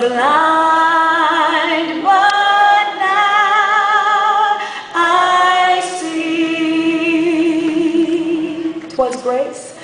blind, but now I see. Twas grace